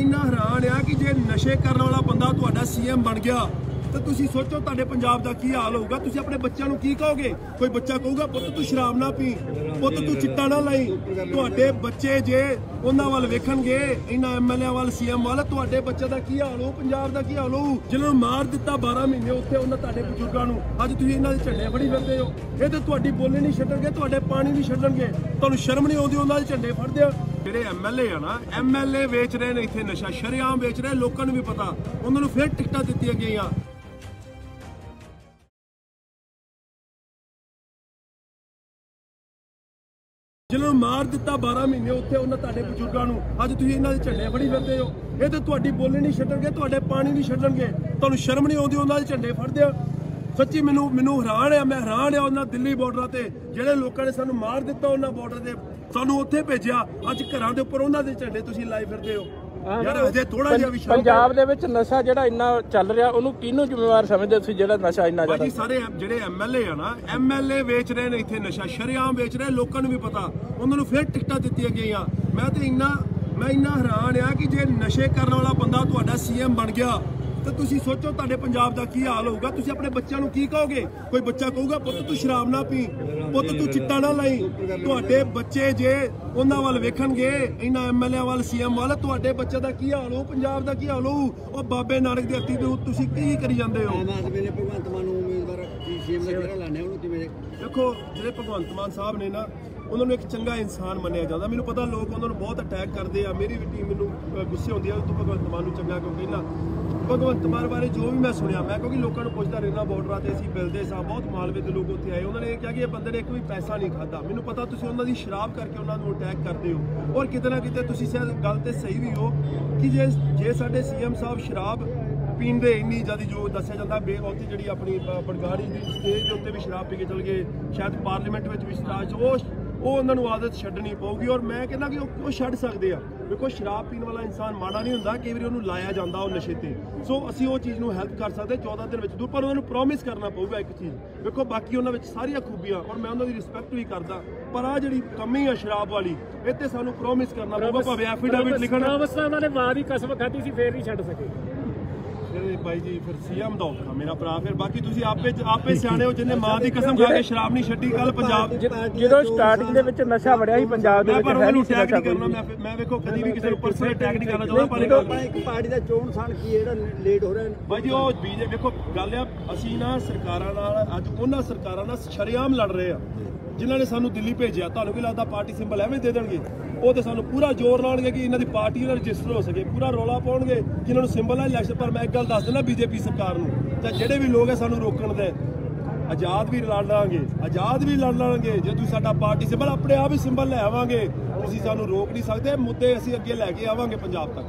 ਇੰਨਾ ਹੈਰਾਨ ਆ ਕਿ ਜੇ ਨਸ਼ੇ ਕਰਨ ਵਾਲਾ ਬੰਦਾ ਤੁਹਾਡਾ ਸੀਐਮ ਬਣ ਗਿਆ, ਤਾਂ ਤੁਸੀਂ ਸੋਚੋ ਤੁਹਾਡੇ ਪੰਜਾਬ ਦਾ ਕੀ ਹਾਲ ਹੋਊਗਾ। ਤੁਸੀਂ ਆਪਣੇ ਬੱਚਿਆਂ ਨੂੰ ਕੀ ਕਹੋਗੇ? ਕੋਈ ਬੱਚਾ ਕਹੂਗਾ, ਪੁੱਤ, ਤੂੰ ਸ਼ਰਾਬ ਨਾ ਪੀ, ਪੁੱਤ, ਤੂੰ ਚਿੱਟਾ ਨਾ ਲਾਈ। ਤੁਹਾਡੇ ਬੱਚੇ ਜੇ ਉਹਨਾਂ ਵੱਲ ਵੇਖਣਗੇ ਇਹਨਾਂ ਐਮਐਲਏ ਵੱਲ, ਸੀਐਮ ਵੱਲ, ਤੁਹਾਡੇ ਬੱਚੇ ਦਾ ਕੀ ਹਾਲ ਹੋਊ? ਪੰਜਾਬ ਦਾ ਕੀ ਹਾਲ ਹੋਊ? ਜਿਹਨਾਂ ਨੂੰ ਮਾਰ ਦਿੱਤਾ 12 ਮਹੀਨੇ ਉੱਥੇ ਉਹਨਾਂ ਤੁਹਾਡੇ ਬਜ਼ੁਰਗਾਂ ਨੂੰ। ਅੱਜ ਤੁਸੀਂ ਇਹਨਾਂ ਦੇ ਝੰਡੇ ਫੜੀ ਫਿਰਦੇ ਹੋ। ਇਹ ਤੇ ਤੁਹਾਡੀ ਬੋਲੀ ਨਹੀਂ ਛੱਡਣਗੇ, ਤੁਹਾਡੇ ਪਾਣੀ ਨਹੀਂ ਛੱਡਣਗੇ। ਤੁਹਾਨੂੰ ਸ਼ਰਮ ਨਹੀਂ ਆਉਂਦੀ ਉਹਨਾਂ ਦੇ ਝੰਡੇ ਫੜਦੇ ਆ ਜਿਹੜੇ ਐਮਐਲਏ ਆ ਨਾ ਐਮਐਲਏ ਵੇਚ ਰਹੇ ਨੇ ਇੱਥੇ ਨਸ਼ਾ, ਸ਼ਰੇਆਮ ਵੇਚ ਰਹੇ, ਲੋਕਾਂ ਨੂੰ ਵੀ ਪਤਾ। ਉਹਨਾਂ ਨੂੰ ਫਿਰ ਟਿਕਟਾਂ ਦਿੱਤੀਆਂ ਗਈਆਂ। ਜਿਹਨਾਂ ਨੂੰ ਮਾਰ ਦਿੱਤਾ 12 ਮਹੀਨੇ ਉੱਥੇ, ਉਹਨਾਂ ਤੁਹਾਡੇ ਬਜ਼ੁਰਗਾਂ ਨੂੰ। ਅੱਜ ਤੁਸੀਂ ਇਹਨਾਂ ਦੇ ਝੰਡੇ ਫੜੀ ਫਿਰਦੇ ਹੋ। ਇਹ ਤੇ ਤੁਹਾਡੀ ਬੋਲੀ ਨਹੀਂ ਛੱਡਣਗੇ, ਤੁਹਾਡੇ ਪਾਣੀ ਨਹੀਂ ਛੱਡਣਗੇ। ਤੁਹਾਨੂੰ ਸ਼ਰਮ ਨਹੀਂ ਆਉਂਦੀ, ਉਹਨਾਂ ਦੇ ਝੰਡੇ ਫੜਦੇ ਆ। ਸੱਚੀ ਮੈਨੂੰ ਮੈਨੂੰ ਹੈਰਾਨ ਆ ਮੈਂ ਹੈਰਾਨ ਆ ਉਹਨਾਂ ਦਿੱਲੀ ਬਾਰਡਰਾਂ ਤੇ ਜਿਹੜੇ ਲੋਕਾਂ ਨੇ ਸਾਨੂੰ ਮਾਰ ਦਿੱਤਾ ਉਹਨਾਂ ਬਾਰਡਰ ਤੇ ਸਾਨੂੰ ਉੱਥੇ ਭੇਜਿਆ। ਅੱਜ ਘਰਾਂ ਦੇ ਉੱਪਰ ਉਹਨਾਂ ਦੇ ਝੰਡੇ ਤੁਸੀਂ ਲਾਈ ਫਿਰਦੇ ਹੋ। ਯਾਰ ਹਜੇ ਥੋੜਾ ਜਿਹਾ ਵੀ ਸ਼ਰਮ ਪੰਜਾਬ ਦੇ ਵਿੱਚ ਨਸ਼ਾ ਜਿਹੜਾ ਇੰਨਾ ਚੱਲ ਰਿਹਾ ਉਹਨੂੰ ਕਿਹਨੂੰ ਜ਼ਿੰਮੇਵਾਰ ਸਮਝਦੇ ਤੁਸੀਂ ਜਿਹੜਾ ਨਸ਼ਾ ਇੰਨਾ ਜ਼ਿਆਦਾ? ਭਾਜੀ ਸਾਰੇ ਜਿਹੜੇ ਐਮਐਲਏ ਆ ਨਾ ਐਮਐਲਏ ਵੇਚ ਰਹੇ ਨੇ ਇੱਥੇ ਨਸ਼ਾ ਸ਼ਰੇਆਮ ਵੇਚ ਰਹੇ ਲੋਕਾਂ ਨੂੰ ਵੀ ਪਤਾ। ਉਹਨਾਂ ਨੂੰ ਫਿਰ ਟਿਕਟਾਂ ਦਿੱਤੀਆਂ ਗਈਆਂ। ਮੈਂ ਤੇ ਇੰਨਾ ਮੈਂ ਇੰਨਾ ਹੈਰਾਨ ਆ ਕਿ ਜੇ ਨਸ਼ੇ ਕਰਨ ਵਾਲਾ ਬੰਦਾ ਤੁਹਾਡਾ ਸੀਐਮ ਬਣ ਗਿਆ ਤਾਂ ਤੁਸੀਂ ਸੋਚੋ ਤੁਹਾਡੇ ਪੰਜਾਬ ਦਾ ਕੀ ਹਾਲ ਹੋਊਗਾ। ਤੁਸੀਂ ਆਪਣੇ ਬੱਚਿਆਂ ਨੂੰ ਕੀ ਕਹੋਗੇ? ਕੋਈ ਬੱਚਾ ਕਹੂਗਾ ਪੁੱਤ ਤੂੰ ਸ਼ਰਾਬ ਨਾ ਪੀ। ਪੁੱਤ ਤੂੰ ਚਿੱਟਾ ਨਾ ਲਾਈ। ਤੁਹਾਡੇ ਬੱਚੇ ਜੇ ਉਹਨਾਂ ਵੱਲ ਵੇਖਣਗੇ ਇਹਨਾਂ ਐਮਐਲਏ ਵੱਲ ਸੀਐਮ ਵੱਲ ਤੁਹਾਡੇ ਬੱਚੇ ਦਾ ਕੀ ਹਾਲ ਹੋਊ? ਪੰਜਾਬ ਦਾ ਕੀ ਹਾਲ ਹੋਊ? ਉਹ ਬਾਬੇ ਨਾਨਕ ਦੀ ਹੱਤੀ ਤੇ ਤੁਸੀਂ ਕੀ ਕਰੀ ਜਾਂਦੇ ਹੋ? ਆਮ ਆਦਮੀ ਨੇ ਭਗਵੰਤ ਮਾਨ ਨੂੰ ਉਮੀਦਵਾਰ ਸੀਐਮ ਦਾ ਚਿਹਰਾ ਲਾਣੇ ਉਹਨੂੰ ਕਿਵੇਂ? ਦੇਖੋ ਜਿਹੜੇ ਭਗਵੰਤ ਮਾਨ ਸਾਹਿਬ ਨੇ ਨਾ ਉਹਨਾਂ ਨੂੰ ਇੱਕ ਚੰਗਾ ਇਨਸਾਨ ਮੰਨਿਆ ਜਾਂਦਾ। ਮੈਨੂੰ ਪਤਾ ਲੋਕ ਉਹਨਾਂ ਨੂੰ ਬਹੁਤ ਅਟੈਕ ਕਰਦੇ ਆ। ਮੇਰੀ ਵੀ ਟੀਮ ਮੈਨੂੰ ਗੁੱਸੇ ਹੁੰਦੀ ਆ। ਤੂੰ ਭਗਵੰਤ ਮਾਨ ਨੂੰ ਚੰਗਾ ਕਿਉਂ ਕਹਿੰਦਾ? ਭਗਵੰਤ ਮਾਨ ਬਾਰੇ ਜੋ ਵੀ ਮੈਂ ਸੁਣਿਆ, ਮੈਂ ਕਿਉਂਕਿ ਲੋਕਾਂ ਨੂੰ ਪੁੱਛਦਾ ਰਹਿਣਾ ਬਾਰਡਰਾਂ ਤੇ ਅਸੀਂ ਮਿਲਦੇ ਸਾਂ। ਬਹੁਤ ਮਾਲਵੇ ਦੇ ਲੋਕ ਉੱਥੇ ਆਏ। ਉਹਨਾਂ ਨੇ ਇਹ ਕਿਹਾ ਕਿ ਇਹ ਬੰਦੇ ਨੇ ਇੱਕ ਵੀ ਪੈਸਾ ਨਹੀਂ ਖਾਦਾ ਮੈਨੂੰ ਪਤਾ ਤੁਸੀਂ ਉਹਨਾਂ ਦੀ ਸ਼ਰਾਬ ਕਰਕੇ ਉਹਨਾਂ ਨੂੰ ਅਟੈਕ ਕਰਦੇ ਹੋ। ਔਰ ਕਿਤੇ ਨਾ ਕਿਤੇ ਤੁਸੀਂ ਸ਼ਾਇਦ ਗੱਲ ਤੇ ਸਹੀ ਵੀ ਹੋ ਕਿ ਜੇ ਜੇ ਸਾਡੇ ਸੀਐਮ ਸਾਹਿਬ ਸ਼ਰਾਬ ਪੀਂਦੇ ਇੰਨੀ ਜ਼ਿਆਦਾ ਜੋ ਦੱਸਿਆ ਜਾਂਦਾ, ਬੇ ਜਿਹੜੀ ਆਪਣੀ ਬ- ਦੀ ਸਟੇਜ ਦੇ ਉੱਤੇ ਵੀ ਸ਼ਰਾਬ ਪੀ ਕੇ ਚਲ ਗਏ। ਸ਼ਾਇਦ ਪਾਰਲੀਮੈਂਟ ਵਿੱਚ ਵੀ ਸ਼ਰਾਬ ਉਹ ਉਹ ਉਹਨਾਂ ਨੂੰ ਆਦਤ ਛੱਡਣੀ ਪਊਗੀ ਔਰ ਮੈਂ ਕਹਿੰਦਾ ਕਿ ਉਹ ਉਹ ਛੱਡ ਸਕਦੇ ਆ? ਵੇਖੋ ਸ਼ਰਾਬ ਪੀਣ ਵਾਲਾ ਇਨਸਾਨ ਮਾੜਾ ਨਹੀਂ ਹੁੰਦਾ ਕਈ ਵਾਰੀ ਉਹਨੂੰ ਲਾਇਆ ਜਾਂਦਾ ਉਹ ਨਸ਼ੇ ਤੇ। ਸੋ ਅਸੀਂ ਉਹ ਚੀਜ਼ ਨੂੰ ਹੈਲਪ ਕਰ ਸਕਦੇ 14 ਦਿਨ ਵਿੱਚ ਦੂਰ ਪਰ ਉਹਨਾਂ ਨੂੰ ਪ੍ਰੋਮਿਸ ਕਰਨਾ ਪਊਗਾ ਇੱਕ ਚੀਜ਼। ਵੇਖੋ ਬਾਕੀ ਉਹਨਾਂ ਵਿੱਚ ਸਾਰੀਆਂ ਖੂਬੀਆਂ ਔਰ ਮੈਂ ਉਹਨਾਂ ਦੀ ਰਿਸਪੈਕਟ ਵੀ ਕਰਦਾ। ਪਰ ਆ ਜਿਹੜੀ ਕਮੀ ਆ ਸ਼ਰਾਬ ਵਾਲੀ ਇਹ ਤੇ ਸਾਨੂੰ ਪ੍ਰੋਮਿਸ ਕਰਨਾ ਪਊਗਾ ਭਾਵੇਂ ਐਫੀਡੇਵਿਟ ਲਿਖਣ। ਅਵਸਥਾ ਉਹਨਾਂ ਨੇ ਵਾਹ ਦੀ ਕਸਮ ਖਾਧੀ ਸੀ ਫੇਰ ਨਹੀਂ ਛੱਡ ਸਕੇ। ਫਿਰ ਭਾਈ ਜੀ ਫਿਰ ਸੀਐਮ ਦਾ ਔਖਾ ਮੇਰਾ ਭਰਾ। ਫਿਰ ਬਾਕੀ ਤੁਸੀਂ ਆਪੇ ਆਪੇ ਸਿਆਣੇ ਹੋ ਜਿੰਨੇ ਮਾਂ ਦੀ ਕਸਮ ਖਾ ਕੇ ਸ਼ਰਾਬ ਨਹੀਂ ਛੱਡੀ ਕੱਲ ਪੰਜਾਬ ਜਦੋਂ ਸਟਾਰਟਿੰਗ ਦੇ ਵਿੱਚ ਨਸ਼ਾ ਵੜਿਆ ਸੀ ਪੰਜਾਬ ਦੇ ਮੈਂ ਵਿੱਚ ਹੈ ਉਹਨੂੰ ਅਟੈਕ ਨਹੀਂ ਕਰਨਾ ਮੈਂ ਮੈਂ ਵੇਖੋ ਕਦੀ ਵੀ ਕਿਸੇ ਨੂੰ ਪਰਸਨਲ ਅਟੈਕ ਨਹੀਂ ਕਰਨਾ ਚਾਹੁੰਦਾ ਪਰ ਇੱਕ ਪਾਰਟੀ ਦਾ ਚੋਣ ਸਾਨ ਕੀ ਜਿਹੜਾ ਲੇਟ ਹੋ ਰਿਹਾ ਭਾਈ ਜੀ ਉਹ ਬੀਜੇ ਵੇਖੋ ਗੱਲ ਆ ਅਸੀਂ ਨਾ ਸਰਕਾਰਾਂ ਨਾਲ ਅੱਜ ਉਹਨਾਂ ਸਰਕਾਰਾਂ ਨਾਲ ਸ਼ਰੇਆਮ ਲੜ ਰਹੇ ਆ। ਜਿਨ੍ਹਾਂ ਨੇ ਸਾਨੂੰ ਦਿੱਲੀ ਭੇਜਿਆ, ਤੁਹਾਨੂੰ ਕੀ ਲੱਗਦਾ ਪਾਰਟੀ ਸਿੰਬਲ ਐਵੇਂ ਦੇ ਦੇਣਗੇ? ਉਹ ਤੇ ਸਾਨੂੰ ਪੂਰਾ ਜ਼ੋਰ ਲਾਉਣਗੇ ਕਿ ਇਹਨਾਂ ਦੀ ਪਾਰਟੀ ਦਾ ਰਜਿਸਟਰ ਹੋ ਸਕੇ, ਪੂਰਾ ਰੌਲਾ ਪਾਉਣਗੇ ਜਿਨ੍ਹਾਂ ਨੂੰ ਸਿੰਬਲ ਹੈ ਇਲੈਕਸ਼ਨ, ਪਰ ਮੈਂ ਇੱਕ ਗੱਲ ਦੱਸ ਦਿੰਦਾ ਬੀਜੇਪੀ ਸਰਕਾਰ ਨੂੰ, ਤੇ ਜਿਹੜੇ ਵੀ ਲੋਕ ਹੈ ਸਾਨੂੰ ਰੋਕਣ ਦੇ, ਆਜ਼ਾਦ ਵੀ ਲੜ ਲਾਂਗੇ, ਆਜ਼ਾਦ ਵੀ ਲੜ ਲਾਂਗੇ, ਜੇ ਤੁਸੀਂ ਸਾਡਾ ਪਾਰਟੀ ਸਿੰਬਲ, ਆਪਣੇ ਆਪ ਹੀ ਸਿੰਬਲ ਲੈ ਆਵਾਂਗੇ, ਤੁਸੀਂ ਸਾਨੂੰ ਰੋਕ ਨਹੀਂ ਸਕਦੇ, ਮੁੱਦੇ ਅਸੀਂ ਅੱਗੇ ਲੈ ਕੇ ਆਵਾਂਗੇ ਪੰਜਾਬ ਤੱਕ।